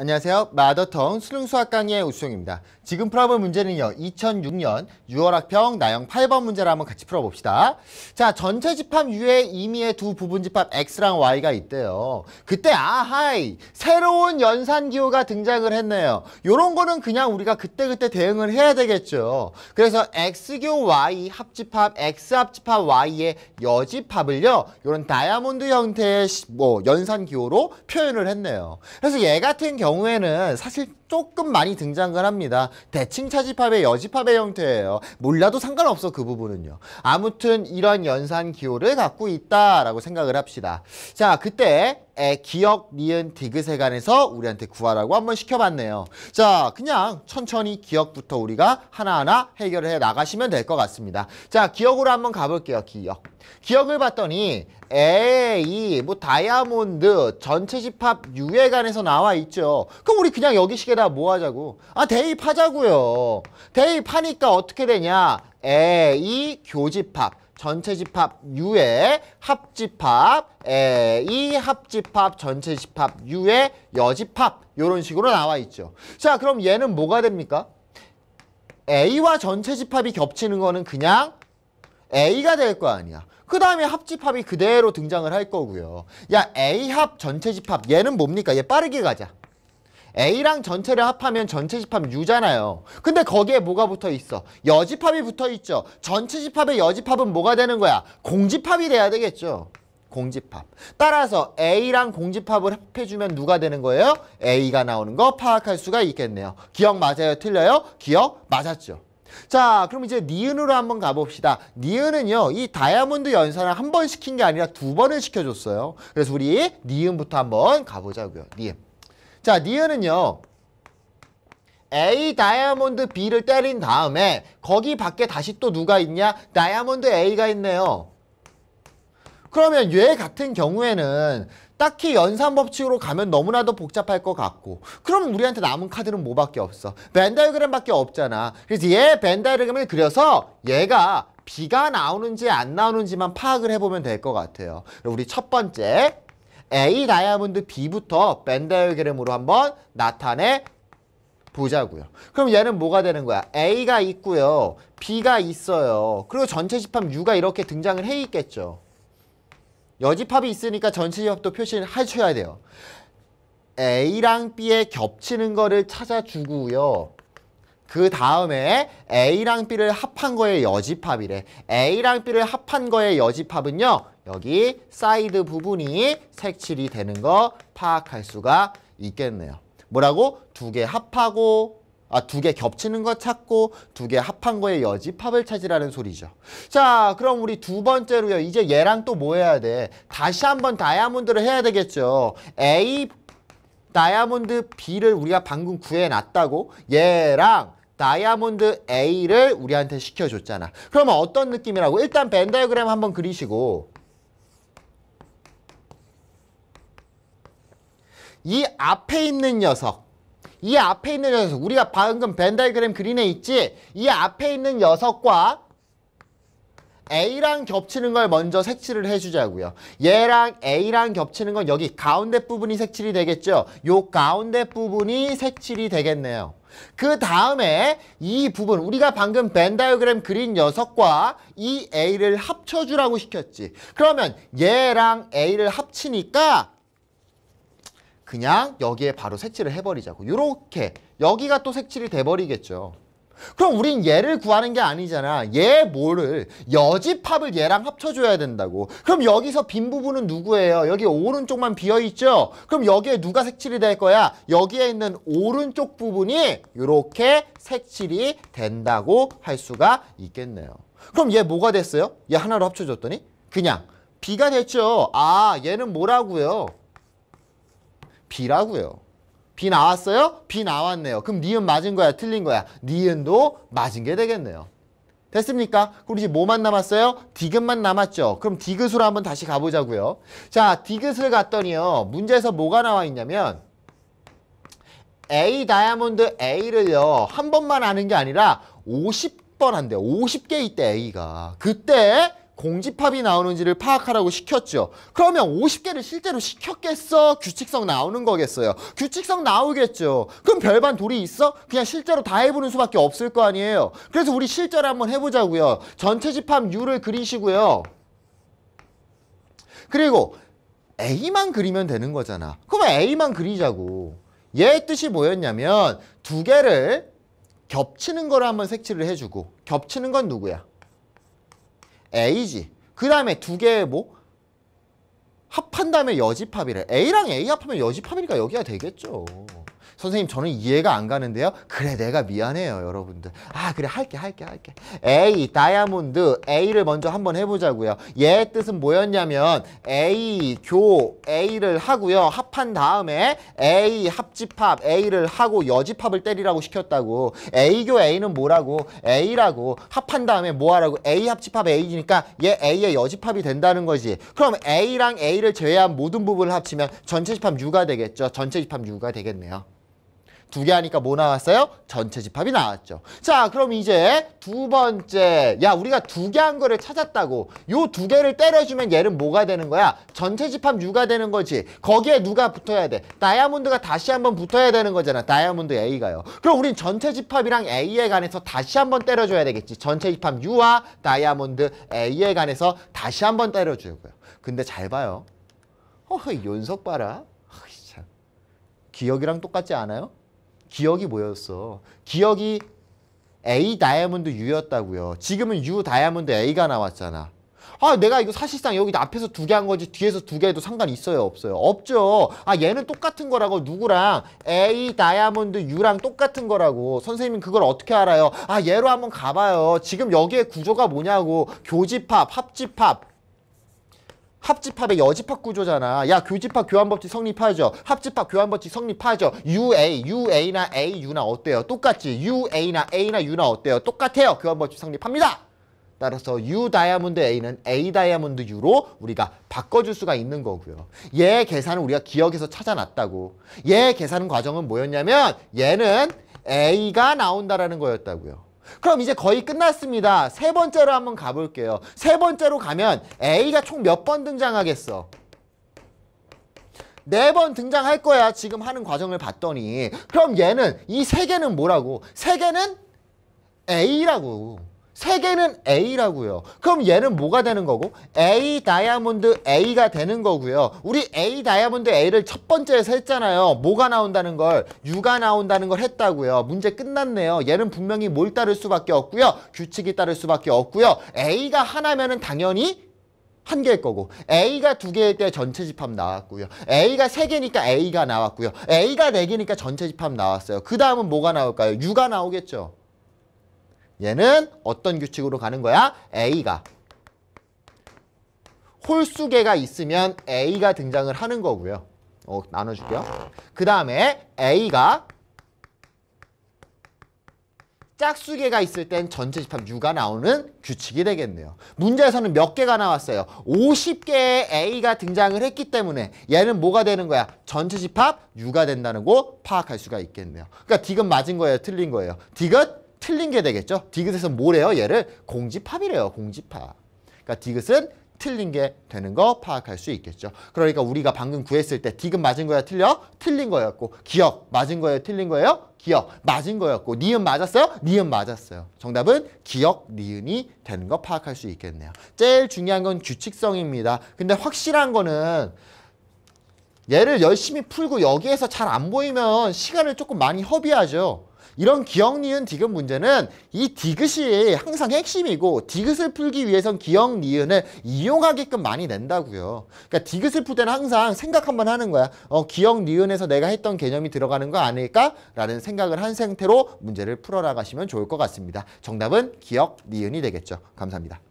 안녕하세요. 마더텅 수능수학 강의의 우수영입니다. 지금 풀어볼 문제는요. 2006년 6월 학평 나영 8번 문제를 한번 같이 풀어봅시다. 자, 전체 집합 U의 임의의 두 부분 집합 X랑 Y가 있대요. 그때 아하이 새로운 연산기호가 등장을 했네요. 요런 거는 그냥 우리가 그때그때 대응을 해야 되겠죠. 그래서 X기호 Y 합집합 X 합집합 Y의 여집합을요. 요런 다이아몬드 형태의 뭐 연산기호로 표현을 했네요. 그래서 얘 같은 경우 경우에는 사실 조금 많이 등장을 합니다. 대칭 차집합의 여집합의 형태예요. 몰라도 상관없어 그 부분은요. 아무튼 이런 연산 기호를 갖고 있다라고 생각을 합시다. 자 그때 에, 기억, 니은, 디귿에 관해서 우리한테 구하라고 한번 시켜봤네요. 자 그냥 천천히 기억부터 우리가 하나하나 해결을 해 나가시면 될 것 같습니다. 자 기억으로 한번 가볼게요. 기억. 기억을 봤더니 A, 뭐 다이아몬드, 전체 집합 관해서 나와 있죠. 그럼 우리 그냥 여기 식에다 뭐 하자고? 아 대입하자고요. 대입하니까 어떻게 되냐? A 교집합, 전체 집합 U의 합집합, A 합집합, 전체 집합 U의 여집합 이런 식으로 나와 있죠. 자 그럼 얘는 뭐가 됩니까? A와 전체 집합이 겹치는 거는 그냥 A가 될 거 아니야. 그 다음에 합집합이 그대로 등장을 할 거고요. 야 A합 전체 집합 얘는 뭡니까? 얘 빠르게 가자. A랑 전체를 합하면 전체 집합 U잖아요. 근데 거기에 뭐가 붙어 있어? 여집합이 붙어 있죠. 전체 집합의 여집합은 뭐가 되는 거야? 공집합이 돼야 되겠죠. 공집합. 따라서 A랑 공집합을 합해주면 누가 되는 거예요? A가 나오는 거 파악할 수가 있겠네요. 기억 맞아요? 틀려요? 기억 맞았죠. 자 그럼 이제 니은으로 한번 가봅시다. 니은은요 이 다이아몬드 연산을 한 번 시킨 게 아니라 두 번을 시켜줬어요. 그래서 우리 니은부터 한번 가보자고요. 니은. 자 니은은요 A 다이아몬드 B를 때린 다음에 거기 밖에 다시 또 누가 있냐? 다이아몬드 A가 있네요. 그러면 얘 같은 경우에는 딱히 연산 법칙으로 가면 너무나도 복잡할 것 같고 그럼 우리한테 남은 카드는 뭐밖에 없어 벤다이그램밖에 없잖아 그래서 얘 벤다이그램을 그려서 얘가 B가 나오는지 안 나오는지만 파악을 해보면 될 것 같아요 우리 첫 번째 A 다이아몬드 B부터 벤다이그램으로 한번 나타내 보자고요. 그럼 얘는 뭐가 되는 거야? A가 있고요. B가 있어요. 그리고 전체 집합 U가 이렇게 등장을 해 있겠죠. 여집합이 있으니까 집합도 표시를 해줘야 돼요. A랑 B의 겹치는 거를 찾아주고요. 그 다음에 A랑 B를 합한 거의 여집합이래. A랑 B를 합한 거의 여집합은요. 여기 사이드 부분이 색칠이 되는 거 파악할 수가 있겠네요. 뭐라고? 두 개 합하고 아, 두 개 겹치는 거 찾고 두 개 합한 거에 여집합을 찾으라는 소리죠. 자, 그럼 우리 두 번째로요. 이제 얘랑 또 뭐 해야 돼? 다시 한번 다이아몬드를 해야 되겠죠. A 다이아몬드 B를 우리가 방금 구해놨다고 얘랑 다이아몬드 A를 우리한테 시켜줬잖아. 그러면 어떤 느낌이라고? 일단 벤 다이그램 한번 그리시고 이 앞에 있는 녀석 이 앞에 있는 녀석 우리가 방금 벤다이그램 그린에 있지 이 앞에 있는 녀석과 A랑 겹치는 걸 먼저 색칠을 해주자고요. 얘랑 A랑 겹치는 건 여기 가운데 부분이 색칠이 되겠죠. 요 가운데 부분이 색칠이 되겠네요. 그 다음에 이 부분 우리가 방금 벤다이그램 그린 녀석과 이 A를 합쳐주라고 시켰지. 그러면 얘랑 A를 합치니까 그냥 여기에 바로 색칠을 해버리자고. 이렇게 여기가 또 색칠이 돼버리겠죠. 그럼 우린 얘를 구하는 게 아니잖아. 얘 뭐를 여집합을 얘랑 합쳐줘야 된다고. 그럼 여기서 빈 부분은 누구예요? 여기 오른쪽만 비어있죠? 그럼 여기에 누가 색칠이 될 거야? 여기에 있는 오른쪽 부분이 이렇게 색칠이 된다고 할 수가 있겠네요. 그럼 얘 뭐가 됐어요? 얘 하나로 합쳐줬더니 그냥 B가 됐죠. 아 얘는 뭐라고요? B라고요. B 나왔어요? B 나왔네요. 그럼 니은 맞은 거야? 틀린 거야? 니은도 맞은 게 되겠네요. 됐습니까? 그럼 이제 뭐만 남았어요? 디귿만 남았죠. 그럼 디귿으로 한번 다시 가보자고요. 자, 디귿을 갔더니요. 문제에서 뭐가 나와 있냐면 A 다이아몬드 A를요. 한 번만 하는 게 아니라 50번 한대요. 50개 있대 A가. 그때 공집합이 나오는지를 파악하라고 시켰죠. 그러면 50개를 실제로 시켰겠어? 규칙성 나오는 거겠어요. 규칙성 나오겠죠. 그럼 별반 돌이 있어? 그냥 실제로 다 해보는 수밖에 없을 거 아니에요. 그래서 우리 실제로 한번 해보자고요. 전체 집합 U를 그리시고요. 그리고 A만 그리면 되는 거잖아. 그러면 A만 그리자고. 얘의 뜻이 뭐였냐면 두 개를 겹치는 거를 한번 색칠을 해주고 겹치는 건 누구야? A지. 그 다음에 두 개의 뭐? 합한 다음에 여집합이래. A랑 A 합하면 여집합이니까 여기가 되겠죠. 선생님 저는 이해가 안 가는데요. 그래 내가 미안해요 여러분들. 아 그래 할게 할게 할게. A 다이아몬드 A를 먼저 한번 해보자고요. 얘의 뜻은 뭐였냐면 A 교 A를 하고요. 합한 다음에 A 합집합 A를 하고 여집합을 때리라고 시켰다고. A 교 A는 뭐라고? A라고 합한 다음에 뭐하라고? A 합집합 A니까 얘 A의 여집합이 된다는 거지. 그럼 A랑 A를 제외한 모든 부분을 합치면 전체 집합 U가 되겠죠. 전체 집합 U가 되겠네요. 두 개 하니까 뭐 나왔어요? 전체 집합이 나왔죠. 자, 그럼 이제 두 번째. 야, 우리가 두 개 한 거를 찾았다고. 요 두 개를 때려주면 얘는 뭐가 되는 거야? 전체 집합 U가 되는 거지. 거기에 누가 붙어야 돼? 다이아몬드가 다시 한번 붙어야 되는 거잖아. 다이아몬드 A가요. 그럼 우린 전체 집합이랑 A에 관해서 다시 한번 때려줘야 되겠지. 전체 집합 U와 다이아몬드 A에 관해서 다시 한번 때려주고요. 근데 잘 봐요. 어허, 연속 봐라. 어이, 참. 기억이랑 똑같지 않아요? 기억이 뭐였어? 기억이 A 다이아몬드 U였다고요. 지금은 U 다이아몬드 A가 나왔잖아. 아, 내가 이거 사실상 여기 앞에서 두 개 한 거지 뒤에서 두 개 해도 상관 있어요, 없어요? 없죠. 아, 얘는 똑같은 거라고 누구랑 A 다이아몬드 U랑 똑같은 거라고. 선생님은 그걸 어떻게 알아요? 아, 얘로 한번 가봐요. 지금 여기에 구조가 뭐냐고. 교집합, 합집합, 합집합의 여집합 구조잖아. 야 교집합 교환법칙 성립하죠. 합집합 교환법칙 성립하죠. UA, UA나 AU나 어때요? 똑같지. UA나 A나 U나 어때요? 똑같아요. 교환법칙 성립합니다. 따라서 U 다이아몬드 A는 A 다이아몬드 U로 우리가 바꿔줄 수가 있는 거고요. 얘 계산은 우리가 기억에서 찾아놨다고. 얘 계산 과정은 뭐였냐면 얘는 A가 나온다라는 거였다고요. 그럼 이제 거의 끝났습니다. 세 번째로 한번 가볼게요. 세 번째로 가면 A가 총 몇 번 등장하겠어? 네 번 등장할 거야. 지금 하는 과정을 봤더니. 그럼 얘는 이 세 개는 뭐라고? 세 개는 A라고. 세 개는 A라고요. 그럼 얘는 뭐가 되는 거고? A 다이아몬드 A가 되는 거고요. 우리 A 다이아몬드 A를 첫 번째에서 했잖아요. 뭐가 나온다는 걸, U가 나온다는 걸 했다고요. 문제 끝났네요. 얘는 분명히 뭘 따를 수밖에 없고요. 규칙이 따를 수밖에 없고요. A가 하나면은 당연히 한 개일 거고 A가 두 개일 때 전체 집합 나왔고요. A가 세 개니까 A가 나왔고요. A가 네 개니까 전체 집합 나왔어요. 그 다음은 뭐가 나올까요? U가 나오겠죠. 얘는 어떤 규칙으로 가는 거야? A가 홀수개가 있으면 A가 등장을 하는 거고요. 어, 나눠줄게요. 그 다음에 A가 짝수개가 있을 땐 전체 집합 U가 나오는 규칙이 되겠네요. 문제에서는 몇 개가 나왔어요? 50개의 A가 등장을 했기 때문에 얘는 뭐가 되는 거야? 전체 집합 U가 된다는 거 파악할 수가 있겠네요. 그러니까 디귿 맞은 거예요? 틀린 거예요? 디귿 틀린 게 되겠죠. 디귿에서 뭐래요? 얘를 공집합이래요. 공집합. 그러니까 디귿은 틀린 게 되는 거 파악할 수 있겠죠. 그러니까 우리가 방금 구했을 때 디귿 맞은 거야 틀려? 틀린 거였고 기억 맞은 거예요 틀린 거예요? 기억 맞은 거였고 니은 맞았어요? 니은 맞았어요. 정답은 기억 니은이 되는 거 파악할 수 있겠네요. 제일 중요한 건 규칙성입니다. 근데 확실한 거는 얘를 열심히 풀고 여기에서 잘 안 보이면 시간을 조금 많이 허비하죠. 이런 기역, 니은, 디귿 문제는 이 디귿이 항상 핵심이고 디귿을 풀기 위해선 기역, 니은을 이용하게끔 많이 낸다고요. 그러니까 디귿을 풀 때는 항상 생각 한번 하는 거야. 어, 기역, 니은에서 내가 했던 개념이 들어가는 거 아닐까라는 생각을 한 상태로 문제를 풀어나가시면 좋을 것 같습니다. 정답은 기역, 니은이 되겠죠. 감사합니다.